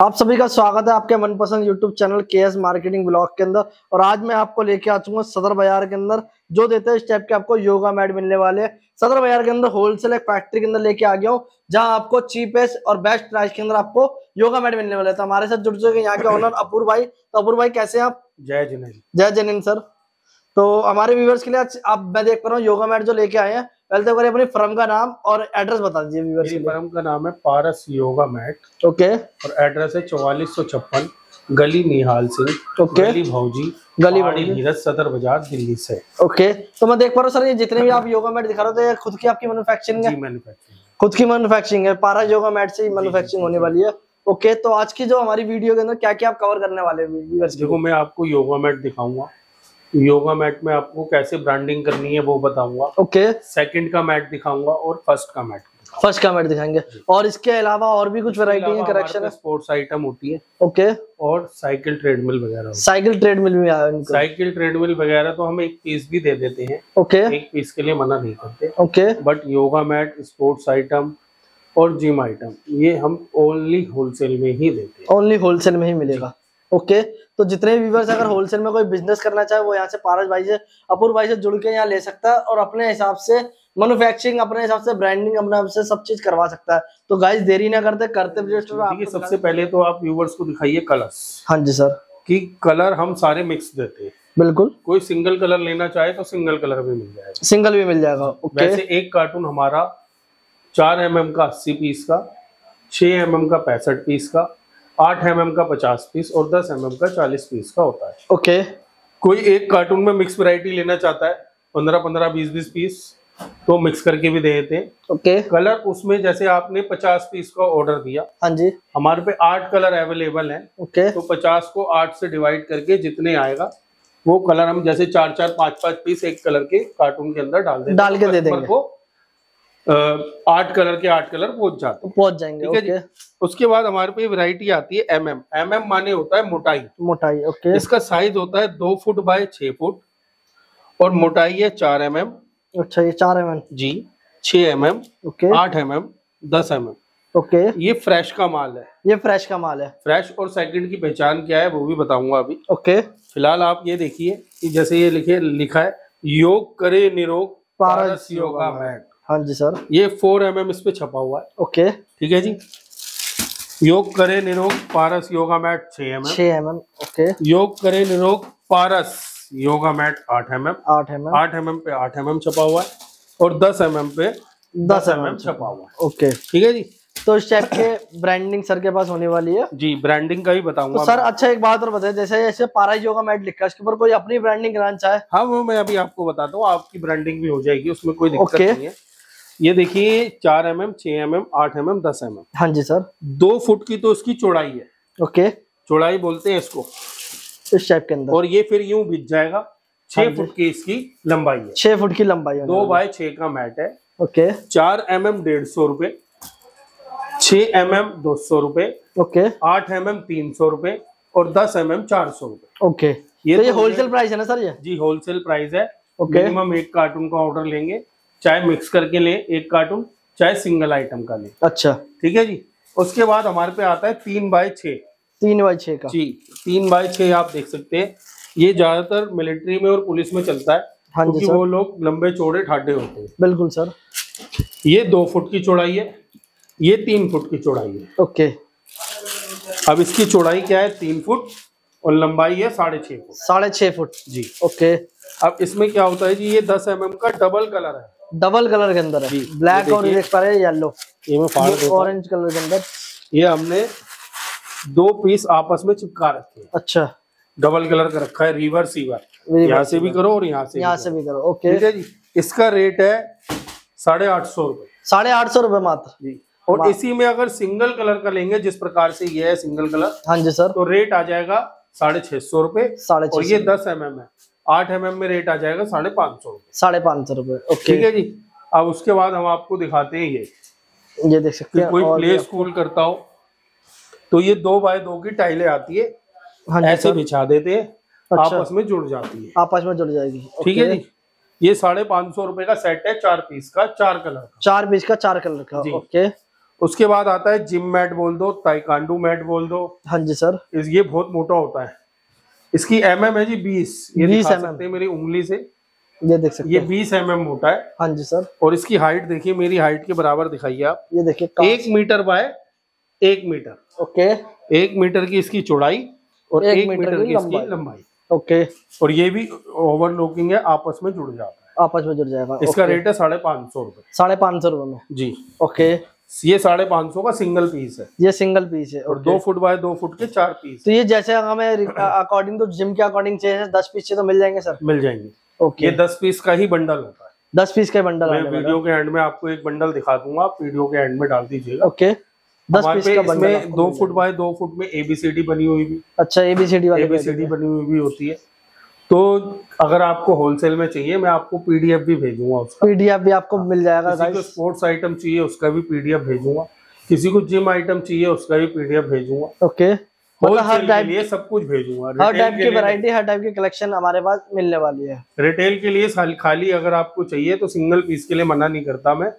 आप सभी का स्वागत है आपके मनपसंद YouTube चैनल के एस मार्केटिंग ब्लॉग के अंदर। और आज मैं आपको लेके आ चुका सदर बाज़ार के अंदर जो देते हैं इस टाइप के आपको योगा मैट मिलने वाले हैं। सदर बाज़ार के अंदर होलसेल एक फैक्ट्री के अंदर लेके आ गया हूँ जहाँ आपको चीपेस्ट और बेस्ट प्राइस के अंदर आपको योगा मैट मिलने वाले तो हमारे साथ जुड़ चुके हैं यहाँ के ऑनर अपूर भाई। तो अपूर भाई कैसे आप? जय जिनेन्द्र। जय जनिन सर तो हमारे व्यूवर्स के लिए आज आप मैं देख पा रहा हूँ योगा मैट जो लेके आए हैं। पहले तो करिए अपनी फर्म का नाम और एड्रेस बता दीजिए व्यूवर्स के फर्म का नाम है पारस योगा मैट ओके और एड्रेस है चौवालीस सौ छप्पन गली निहाल सिंह ओके गली भौजी गली नीरज सदर बाज़ार दिल्ली से। ओके तो मैं देख पा रहा हूँ सर ये जितने भी आप योगा मैट दिखा रहे हो तो ये खुद की आपकी मैन्युफैक्चरिंग है। खुद की मैन्युफैक्चरिंग है। पारा योगा मैट से ही मैन्युफैक्चरिंग होने वाली है। ओके तो आज की जो हमारी वीडियो के अंदर क्या क्या आप कवर करने वाले हैं देखो मैं आपको योगा मैट दिखाऊँगा। योगा मैट में आपको कैसे ब्रांडिंग करनी है वो बताऊँगा। ओके। सेकंड का मैट दिखाऊँगा और फ़र्स्ट का मैट। फ़र्स्ट का मैट दिखाएँगे। और इसके अलावा और भी कुछ वैरायटी है करेक्शन है? स्पोर्ट्स आइटम होती है। ओके। और साइकिल ट्रेडमिल वगैरह साइकिल ट्रेडमिल भी आया साइकिल ट्रेडमिल वगैरह तो हम एक पीस भी दे देते हैं। ओके। एक पीस के लिए मना नहीं करते। Okay. But yoga mat sports item और जिम आइटम ये हम ओनली होलसेल में ही देते हैं। ओनली होलसेल में ही मिलेगा। ओके? तो जितने व्यूवर्स अगर होलसेल में कोई बिज़नेस करना चाहे वो यहाँ से पारस भाई से अपूर भाई से जुड़ के यहाँ ले सकता है और अपने हिसाब से मैन्युफैक्चरिंग अपने हिसाब से ब्रांडिंग अपने हिसाब से सब चीज़ करवा सकता है। तो गाइस देरी ना करते करते देखिए सबसे पहले तो आप व्यूवर्स को दिखाइए कलर्स हाँ जी सर कि कलर हम सारे मिक्स देते हैं। बिल्कुल। कोई सिंगल कलर लेना चाहे तो सिंगल कलर भी मिल जाएगा। सिंगल भी मिल जाएगा ओके। वैसे एक कार्टून हमारा चार एम mm का अस्सी पीस का छह एम mm का पैंसठ पीस का आठ एम mm का पचास पीस और दस एम mm का चालीस पीस का होता है। ओके कोई एक कार्टून में मिक्स वैरायटी लेना चाहता है पंद्रह पंद्रह बीस बीस पीस तो मिक्स करके भी दे देते हैं। ओके कलर उसमें जैसे आपने पचास पीस का ऑर्डर दिया हाँ जी। हमारे पे आठ कलर अवेलेबल हैं। ओके तो पचास को आठ से डिवाइड करके जितने आएगा वो कलर हम जैसे चार चार पाँच पाँच पीस एक कलर के कार्टून के अंदर डाल देते डाल के दे देंगे। को आठ कलर के आठ कलर पहुँच जाते हैं। पहुँच जाएँगे ठीक है ओके उसके बाद हमारे पे वैरायटी आती है एम एम एम एम माने होता है मोटाई। मोटाई ओके इसका साइज़ होता है दो फुट बाय छह फुट और मोटाई है चार एम एम अच्छा ये चार एम जी छह एम एम ओके आठ एम एम दस एम एम ओके ये फ्रेश का माल है। ये फ्रेश का माल है। फ्रेश और सेकंड की पहचान क्या है वो भी बताऊँगा अभी। ओके फ़िलहाल आप ये देखिए जैसे ये लिखे लिखा है योग करे निरोग पारस योगा मैट। हाँ जी सर। ये फोर एम एम इस पे छपा हुआ है। ओके। ठीक है जी। योग करे निरोग पारस योगा मैट छह एम एम। छह एम एम ओके। योग करे निरोग पारस योगा मैट आठ एम एम। आठ एम एम। आठ एम एम पे आठ एम एम छपा हुआ है और दस एम एम पे दस एम एम छपा हुआ है। ओके। ठीक है जी। तो इस टाइप के ब्रांडिंग सर के पास होने वाली है। जी ब्रांडिंग का भी बताऊँगा तो सर अच्छा एक बात और बताइए जैसे जैसे पारा योगा मैट लिखा है उसके ऊपर कोई अपनी ब्रांडिंग कराना चाहे? हाँ वो मैं अभी आपको बताता हूँ आपकी ब्रांडिंग भी हो जाएगी उसमें कोई दिक्कत नहीं है। ये देखिए चार एम एम छह एम एम आठ एम एम दस एम एम हाँ जी सर। दो फुट की तो इसकी चौड़ाई है। ओके। चौड़ाई बोलते हैं इसको। इस टाइप के अंदर। और ये फिर यूँ बिछ जाएगा। हाँ छह जी। फुट की इसकी लंबाई है। छह फुट की लंबाई होने दो बाय छह का मैट है। है। ओके। चार एम एम डेढ़ सौ रुपए। छह एम एम दो सौ रुपए। ओके। आठ एम एम तीन सौ रुपए। और दस एम एम चार सौ रुपए। ओके। ये तो ये तो होलसेल प्राइस है ना सर ये? जी होलसेल प्राइस है। Okay. मिनिमम एक कार्टून का ऑर्डर लेंगे। चाहे मिक्स करके लें एक कार्टून चाहे सिंगल आइटम का लें। अच्छा। ठीक है जी? उसके बाद हमारे पे आता है तीन बाय छः तीन बाई छह का। जी तीन बाय छः आप देख सकते हैं। ये ज़्यादातर मिलिट्री में और पुलिस में चलता है हाँ जी क्योंकि वो लोग लंबे चौड़े ठाडे होते हैं। बिल्कुल सर। ये दो फुट की चौड़ाई है ये तीन फुट की चौड़ाई है। ओके। अब इसकी चौड़ाई क्या है? तीन फुट और लंबाई है साढ़े छह फुट। साढ़े छह फुट। जी। ओके। अब इसमें क्या होता है जी ये दस एम का डबल कलर है। डबल कलर के अंदर है। ब्लैक और है येलो ये मैं फाड़ देता ऑरेंज कलर के अंदर। ये हमने दो पीस आपस में चिपका रखे हैं। अच्छा। डबल कलर का रखा है रिवर्स सीवर यहाँ से भी करो और यहाँ से यहाँ से भी करो ओके ठीक है जी? इसका रेट है साढ़े आठ सौ रुपए। साढ़े आठ सौ रुपए मात्र। जी। और इसी में अगर सिंगल कलर का लेंगे जिस प्रकार से ये है सिंगल कलर हाँ जी सर तो रेट आ जाएगा साढ़े छह सौ रुपए। साढ़े और ये दस एम एम है। आठ एम एम में रेट आ जाएगा साढ़े पाँच सौ साढ़े पाँच सौ रुपए ठीक है जी? अब उसके बाद हम आपको दिखाते हैं ये। ये देख सकते हैं कोई प्ले स्कूल करता हो तो ये दो बाय दो की टाइलें आती है हाँ ऐसे बिछा देते हैं अच्छा। आपस में जुड़ जाती है। आपस में जुड़ जाएगी ठीक है जी? ये साढ़े पाँच सौ रुपए का सेट है चार पीस का चार कलर का। चार पीस का चार कलर का। ओके उसके बाद आता है जिम मैट बोल दो ताइकांडू मैट बोल दो। हाँ जी सर ये बहुत मोटा होता है। इसकी एम है जी बीस। ये 20 दिखा mm सकते हैं मेरी उंगली से। ये देख सकते ये बीस एम मोटा है। हाँ जी सर। और इसकी हाइट देखिए मेरी हाइट के बराबर दिखाइए आप। ये देखिए एक मीटर बाय एक मीटर। ओके। एक मीटर की इसकी चौड़ाई और एक एक, मीटर की इसकी लंबाई। ओके। और ये भी ओवरलॉकिंग है आपस में जुड़ जाता है। आपस में जुड़ जाएगा। इसका रेट है साढ़े पाँच सौ रुपए। साढ़े पाँच सौ रुपए में। जी। ओके। ये साढ़े पाँच सौ का सिंगल पीस है। ये सिंगल पीस है और दो फुट बाय दो फुट के चार पीस तो ये जैसे हमें अकॉर्डिंग टू जिम के अकॉर्डिंग चाहिए दस पीस चाहिए तो मिल जाएँगे सर? मिल जाएँगे। ओके ये दस पीस का ही बंडल होता है। दस पीस का बंडल मैं वीडियो के एंड में आपको एक बंडल दिखा दूँगा आप वीडियो के एंड में डाल दीजिएगा। ओके दस पीस का बंडल दो फुट बाय दो फुट में एबीसीडी बनी हुई भी। अच्छा एबीसीडी वाले एबीसीडी बनी हुई भी होती है। तो अगर आपको होलसेल में चाहिए मैं आपको पीडीएफ भी भेजूँगा उसका। पीडीएफ भी आपको मिल जाएगा किसी को स्पोर्ट्स आइटम चाहिए उसका भी पीडीएफ भेजूँगा। किसी को जिम आइटम चाहिए उसका भी पीडीएफ भेजूँगा। ओके मतलब हर के टाइप लिए सब कुछ भेजूँगा। हर टाइप की वैरायटी हर टाइप की कलेक्शन हमारे पास मिलने वाली है। रिटेल के लिए खाली- खाली अगर आपको चाहिए तो सिंगल पीस के लिए मना नहीं करता मैं।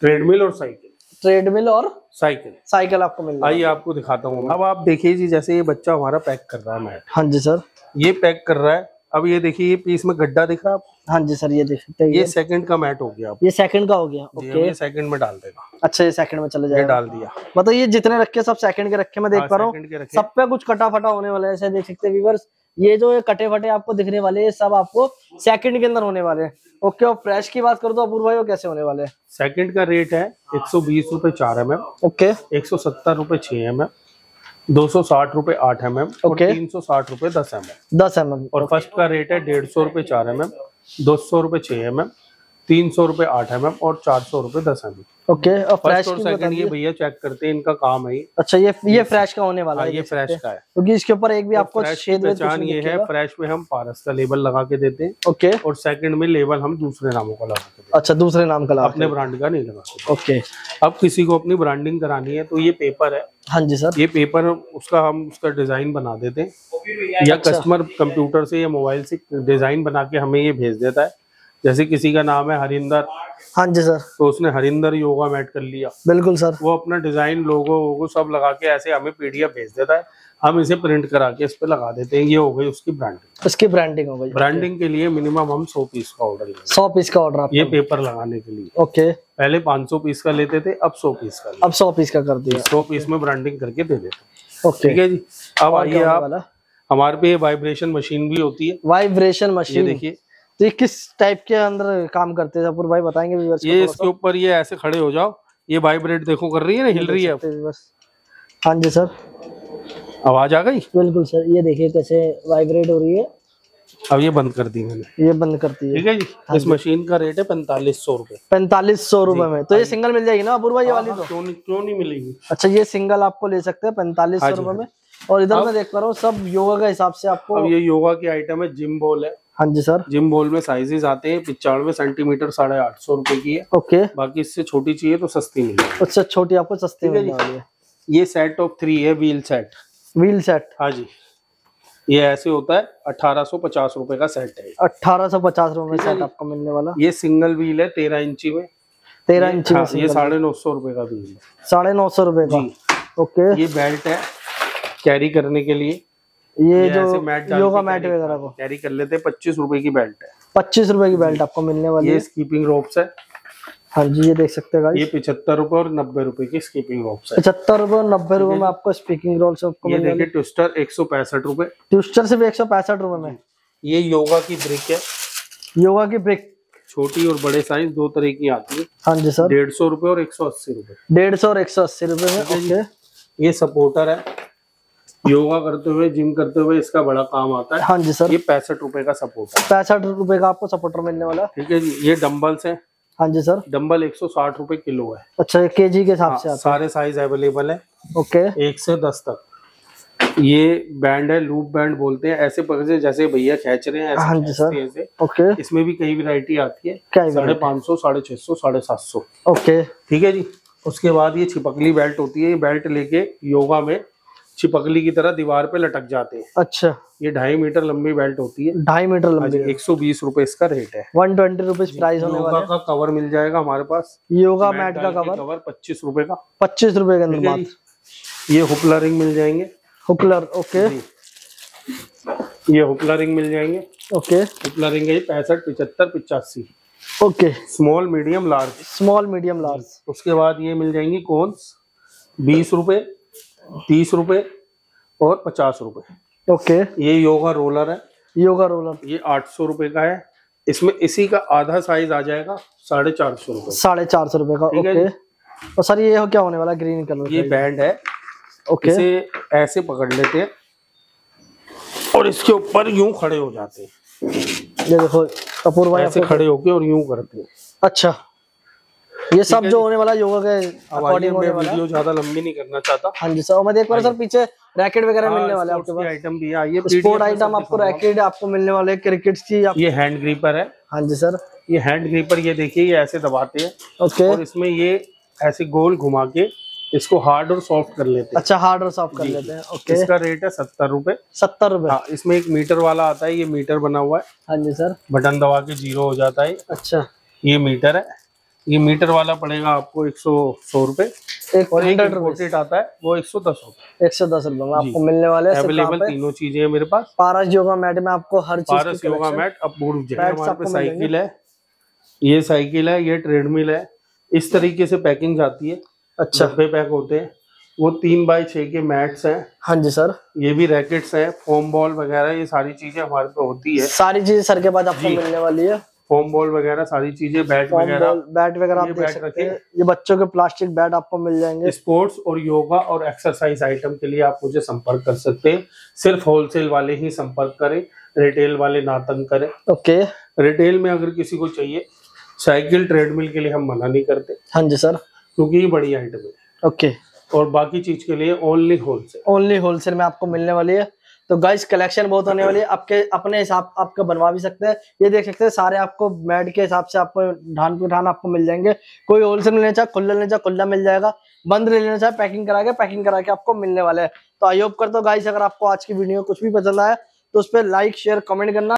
ट्रेडमिल और साइकिल ट्रेडमिल और साइकिल साइकिल आपको मिल आइए आपको दिखाता हूँ। अब आप देखिए जी जैसे ये बच्चा हमारा पैक कर रहा है मैट हाँ जी सर ये पैक कर रहा है। अब ये देखिए ये पीस में गड्ढा दिख रहा है हाँ जी सर ये देख सकते हैं। ये सेकंड का मैट हो गया ये सेकंड का हो गया ओके ये सेकंड में डाल देगा। अच्छा ये सेकंड में चले ये जाएगा। डाल दिया। मतलब ये जितने रखे सब सेकंड के रखे मैं देख हाँ, पा रहा हूँ। सब पे कुछ कटा फटा होने वाला है ऐसे देख सकते हैं व्यूवर्स ये जो ये कटे फटे आपको दिखने वाले ये सब आपको सेकंड के अंदर होने वाले हैं। ओके और फ्रेश की बात करो तो अपूर्व भाई वो कैसे होने वाले हैं? सेकंड का रेट है एक सौ बीस रूपए चार एम एम ओके एक सौ सत्तर रूपए छह एम एम दो सौ साठ रूपए आठ एम एम ओके तीन सौ साठ रूपए दस एम एम दस एम एम और फ़र्स्ट का रेट है डेढ़ सौ रुपये चार एम एम दो सौ रुपये छह एम एम तीन सौ रुपये आठ एम एम और चार सौ रुपये दस एम एम ओके और फ्रेश और सेकंड ये भैया चेक करते हैं इनका काम है अच्छा ये ये फ्रेश का होने वाला हाँ, है ये फ्रेश का है। क्योंकि इसके ऊपर एक भी आपको फ्रेश की छेद वेद कुछ पहचान ये है फ्रेश में हम पारस का लेबल लगा के देते हैं। ओके और सेकंड में लेबल हम दूसरे नामों का लगा के अच्छा दूसरे नाम का अपने ब्रांड का नहीं लगाते ओके अब किसी को अपनी ब्रांडिंग करानी है तो ये पेपर है। हाँ जी सर ये पेपर उसका हम उसका डिज़ाइन बना देते हैं। या अच्छा। कस्टमर कंप्यूटर से या मोबाइल से डिज़ाइन बना के हमें ये भेज देता है। जैसे किसी का नाम है हरिंदर हाँ जी सर। तो उसने हरिंदर योगा मैट कर लिया। बिल्कुल सर। वो अपना डिज़ाइन लोगो वोगो सब लगा के ऐसे हमें पीडीएफ भेज देता है। हम इसे प्रिंट करा के इस पे लगा देते हैं। ये हो गई उसकी ब्रांडिंग इसकी ब्रांडिंग हो गई। ब्रांडिंग के लिए मिनिमम हम सौ पीस का ऑर्डर लेते सौ पीस का ऑर्डर ये पेपर लगाने के लिए। ओके पहले 500 पीस का लेते थे अब सौ पीस का अब सौ पीस का कर दिया। सौ पीस में ब्रांडिंग करके दे देते ठीक है जी। अब आइए आप। हमारे पे वाइब्रेशन मशीन भी होती है। वाइब्रेशन मशीन देखिए। तो ये किस टाइप के अंदर काम करते हैं? अपूर्व भाई बताएँगे viewers ये इसके ऊपर ये ऐसे खड़े हो जाओ। ये वाइब्रेट देखो कर रही है ना हिल रही है। सा? viewers। हाँ जी सर। आवाज़ आ गई? बिल्कुल सर। ये देखिए कैसे वाइब्रेट हो रही है। अब ये बंद कर दी मैंने। ये बंद करती है। ठीक है जी? हाँ इस मशीन का रेट है पैंतालीस सौ रुपए। पैंतालीस सौ रुपए में। तो ये सिंगल मिल जाएगी ना अपूर्व भाई ये वाली तो? क्यों नहीं क्यों नहीं मिलेगी? अच्छा ये सिंगल आपको ले सकते हैं पैंतालीस सौ हाँ हाँ में। और इधर मैं देख पा रहा हूँ सब योगा के हिसाब से आपको अब ये योगा की आइटम है जिम बॉल है। हाँ जी सर। जिम बॉल में साइजेस आते हैं पिचानवे सेंटीमीटर साढ़े आठ सौ रुपए की है। ओके। बाकी इससे छोटी चाहिए तो सस्ती मिलेगी उससे छोटी आपको सस्ती मिलने वाली है ये सेट ऑफ़ थ्री है व्हील सेट व्हील सेट हाँ जी। ये ऐसे होता है अठारह सौ पचास रुपए का सेट है अठारह सौ पचास रुपए में सेट आपको मिलने वाला। ये सिंगल व्हील है तेरह इंची में। तेरह इंची हाँ, ये साढ़े नौ सौ रुपये का व्हील है। साढ़े नौ सौ रुपये का। ओके। ये बेल्ट है कैरी करने के लिए। ये ये जो योगा मैट वगैरह को। कैरी कर लेते हैं पच्चीस रुपए की बेल्ट है। पच्चीस रुपए की बेल्ट आपको मिलने वाली ये स्कीपिंग रोप्स है। हाँ जी ये देख सकते हैं ये पिछहत्तर रुपए और नब्बे रुपए की स्कीपिंग रोप्स है। पचहत्तर रुपए और नब्बे रुपए में आपको स्पीकिंग रोल से आपको ये देखिए ट्विस्टर एक सौ पैंसठ रुपए। ट्विस्टर सिर्फ़ एक सौ पैंसठ रुपए में। ये योगा की ब्रिक है। योगा की ब्रिक छोटी और बड़े साइज़ दो तरह की आती है। हाँ जी सर। डेढ़ सौ रुपए और एक सौ अस्सी रुपए। डेढ़ सौ और एक सौ अस्सी रुपए में ये सपोर्टर है। योगा करते हुए जिम करते हुए इसका बड़ा काम आता है। हाँ जी सर। ये पैंसठ रुपए का सपोर्टर है। पैंसठ रुपए का आपको सपोर्टर मिलने वाला है। ठीक है जी ये डंबल्स हैं। हाँ जी सर। डम्बल एक सौ साठ रुपए किलो है। अच्छा के जी के हिसाब हाँ, से सारे साइज़ अवेलेबल है। है ओके। एक से दस तक। ये बैंड है लूप बैंड बोलते हैं। ऐसे पकड़े जैसे भैया खेच रहे हैं हाँ जी, सर। ऐसे ओके। इसमें भी कई वैरायटी आती है। क्या साढ़े पाँच सौ साढ़े छह सौ साढ़े सात सौ। ओके। ठीक है जी। उसके बाद ये छिपकली बेल्ट होती है। ये बेल्ट लेके योगा में चिपकली की तरह दीवार पे लटक जाते हैं। अच्छा। ये ढाई मीटर लंबी बेल्ट होती है। ढाई मीटर लंबी एक सौ बीस रूपए इसका रेट है। वन ट्वेंटी रुपीज़ प्राइस होने वाले का कवर मिल जाएगा हमारे पास। योगा मैट का कवर कवर पच्चीस रूपए का। पच्चीस रुपए के अंदर। ये हुपला रिंग मिल जाएँगे। हुकलर ओके ये हुपला रिंग मिल जाएँगे। ओके हुपला रिंग है पैंसठ पिछहत्तर पिचासी। Okay small medium large small medium large उसके बाद ये मिल जाएँगी कोन्स बीस रुपए। तीस रुपए और पचास रुपए। ओके। ये योगा रोलर है। Yoga roller. ये आठ सौ रुपए का है। इसमें इसी का आधा साइज़ आ जाएगा साढ़े चार सौ रुपए। साढ़े चार सौ रुपए का ओके। और सर ये हो क्या होने वाला ग्रीन कलर ये बैंड है। ओके। इसे ऐसे पकड़ लेते हैं। और इसके ऊपर यूँ खड़े हो जाते हैं। ये देखो कपूर भाई ऐसे खड़े होके और यूँ करते हैं। अच्छा। ये सब जो होने वाला योगा के अकॉर्डिंग मैं होने वाला है। वीडियो ज़्यादा लंबी नहीं करना चाहता। हाँ जी सर मैं देख पा रहा हूँ सर पीछे रैकेट वगैरह हाँ, मिलने वाले आपके पास। आइटम भी है आइए स्पोर्ट आइटम आपको रैकेट आपको मिलने वाले क्रिकेट की. ये हैंड ग्रीपर है। हाँ जी सर। ये हैंड ग्रीपर ये देखिए ये ऐसे दबाते हैं। ओके और इसमें ये ऐसे गोल घुमा के इसको हार्ड और सॉफ्ट कर लेते हैं। अच्छा हार्ड और सॉफ्ट कर लेते हैं। ओके इसका रेट है सत्तर रूपए। सत्तर रूपए। हाँ इसमें एक मीटर वाला आता है ये मीटर बना हुआ है। हाँ जी सर। बटन दबा के ज़ीरो हो जाता है। अच्छा। ये मीटर है। ये मीटर वाला पड़ेगा आपको एक सौ सौ रुपए। और एक इम्पोर्टेड आता है वो एक सौ दस रुपए। एक सौ दस रुपए में आपको मिलने वाले अवेलेबल तीनों चीज़ें हैं मेरे पास। पारस योगा मैट में आपको हर चीज़ पारस योगा मैट अब साइकिल है। ये साइकिल है ये ट्रेडमिल है। इस तरीके से पैकिंग जाती है। अच्छा। डब्बे पैक होते हैं। वो तीन बाई छह के मैट्स हैं। हाँ जी सर। ये भी रैकेट्स हैं फोम बॉल वगैरह ये सारी चीज़ें हमारे पे होती है। सारी चीज़ें सर के पास आपको मिलने वाली है। फोम बॉल वगैरह सारी चीज़ें बैट वगैरह बैट वगैरह आप देख सकते हैं। ये बच्चों के प्लास्टिक बैट आपको मिल जाएँगे। स्पोर्ट्स और योगा और एक्सरसाइज आइटम के लिए आप मुझे संपर्क कर सकते हैं। सिर्फ़ होलसेल वाले ही संपर्क करें रिटेल वाले ना तंग करें। ओके रिटेल में अगर किसी को चाहिए साइकिल ट्रेडमिल के लिए हम मना नहीं करते। हाँ जी सर क्योंकि ये बड़ी आइटम है। ओके और बाकी चीज़ के लिए ओनली होलसेल ओनली होलसेल में आपको मिलने वाली है। तो गाइस कलेक्शन बहुत होने वाली है। आपके, अपने हिसाब आपका बनवा भी सकते हैं। ये देख सकते हैं, सारे आपको मैड के हिसाब से आपको ढान पे ढान आपको मिल जाएँगे। कोई होलसेल लेना चाहे, खुला लेना चाहे, खुला मिल जाएगा। बंद लेना चाहे पैकिंग करा के पैकिंग करा के आपको मिलने वाले हैं। तो आई होप करता हूँ गाइस अगर आपको आज की वीडियो कुछ भी पसंद आया तो उस पर लाइक शेयर कमेंट करना।